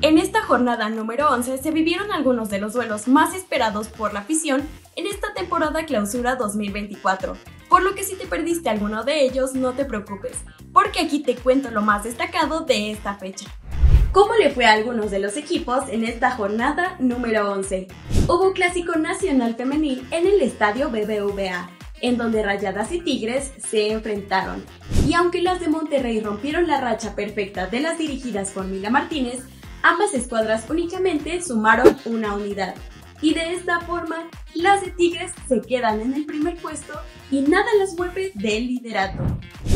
En esta jornada número 11 se vivieron algunos de los duelos más esperados por la afición en esta temporada clausura 2024, por lo que si te perdiste alguno de ellos no te preocupes, porque aquí te cuento lo más destacado de esta fecha. ¿Cómo le fue a algunos de los equipos en esta jornada número 11? Hubo clásico nacional femenil en el estadio BBVA, en donde Rayadas y Tigres se enfrentaron. Y aunque las de Monterrey rompieron la racha perfecta de las dirigidas por Mila Martínez, ambas escuadras únicamente sumaron una unidad. Y de esta forma, las de Tigres se quedan en el primer puesto y nada las mueve del liderato.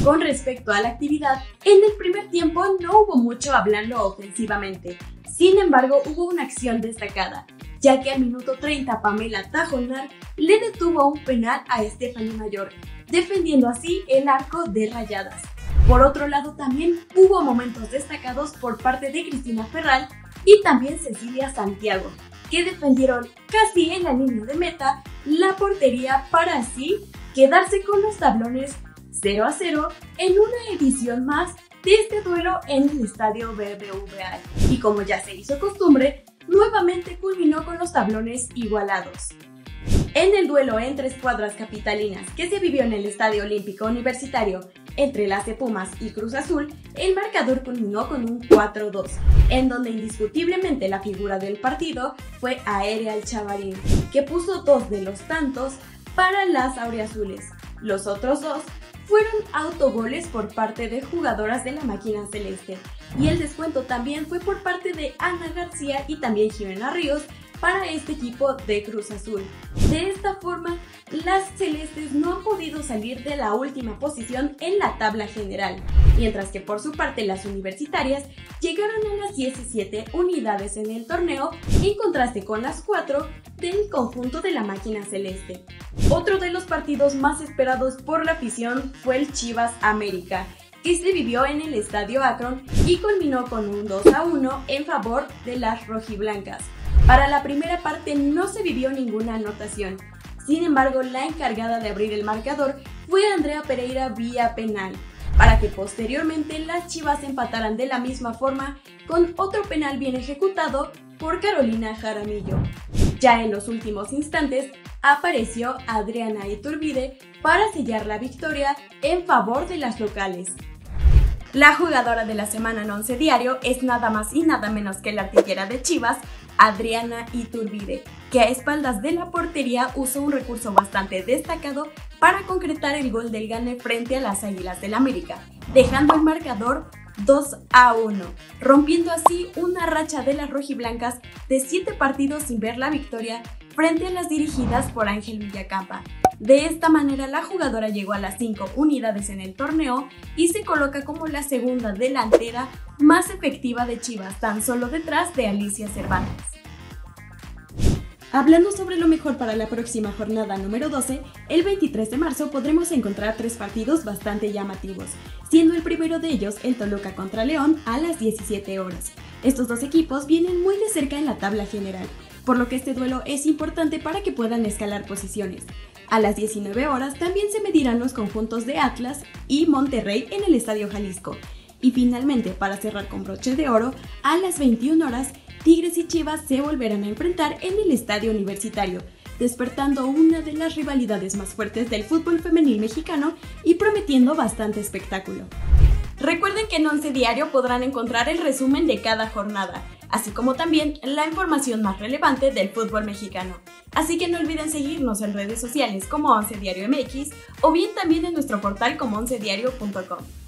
Con respecto a la actividad, en el primer tiempo no hubo mucho hablando ofensivamente. Sin embargo, hubo una acción destacada, ya que al minuto 30 Pamela Tajonar le detuvo un penal a Stephanie Mayor, defendiendo así el arco de Rayadas. Por otro lado, también hubo momentos destacados por parte de Cristina Ferral y también Cecilia Santiago, que defendieron casi en la línea de meta la portería para así quedarse con los tablones 0 a 0 en una edición más de este duelo en el estadio BBVA. Y como ya se hizo costumbre, nuevamente culminó con los tablones igualados. En el duelo entre escuadras capitalinas que se vivió en el Estadio Olímpico Universitario entre las de Pumas y Cruz Azul, el marcador culminó con un 4-2, en donde indiscutiblemente la figura del partido fue Aérea Chavarín, que puso dos de los tantos para las auriazules. Los otros dos fueron autogoles por parte de jugadoras de la máquina celeste, y el descuento también fue por parte de Ana García y también Jimena Ríos para este equipo de Cruz Azul. De esta forma, las celestes no han podido salir de la última posición en la tabla general, mientras que por su parte las universitarias llegaron a las 17 unidades en el torneo en contraste con las 4 del conjunto de la máquina celeste. Otro de los partidos más esperados por la afición fue el Chivas América, que se vivió en el Estadio Akron y culminó con un 2 a 1 en favor de las rojiblancas. Para la primera parte no se vivió ninguna anotación, sin embargo, la encargada de abrir el marcador fue Andrea Pereira vía penal, para que posteriormente las Chivas empataran de la misma forma con otro penal bien ejecutado por Carolina Jaramillo. Ya en los últimos instantes apareció Adriana Iturbide para sellar la victoria en favor de las locales. La jugadora de la semana en Once Diario es nada más y nada menos que la artillera de Chivas, Adriana Iturbide, que a espaldas de la portería usó un recurso bastante destacado para concretar el gol del gane frente a las Águilas del América, dejando el marcador 2 a 1, rompiendo así una racha de las rojiblancas de 7 partidos sin ver la victoria frente a las dirigidas por Ángel Villacampa. De esta manera la jugadora llegó a las 5 unidades en el torneo y se coloca como la segunda delantera más efectiva de Chivas, tan solo detrás de Alicia Cervantes. Hablando sobre lo mejor para la próxima jornada número 12, el 23 de marzo podremos encontrar tres partidos bastante llamativos, siendo el primero de ellos el Toluca contra León a las 17 horas. Estos dos equipos vienen muy de cerca en la tabla general, por lo que este duelo es importante para que puedan escalar posiciones. A las 19 horas también se medirán los conjuntos de Atlas y Monterrey en el Estadio Jalisco. Y finalmente, para cerrar con broche de oro, a las 21 horas Tigres y Chivas se volverán a enfrentar en el estadio universitario, despertando una de las rivalidades más fuertes del fútbol femenil mexicano y prometiendo bastante espectáculo. Recuerden que en Once Diario podrán encontrar el resumen de cada jornada, así como también la información más relevante del fútbol mexicano. Así que no olviden seguirnos en redes sociales como Once Diario MX o bien también en nuestro portal como oncediario.com.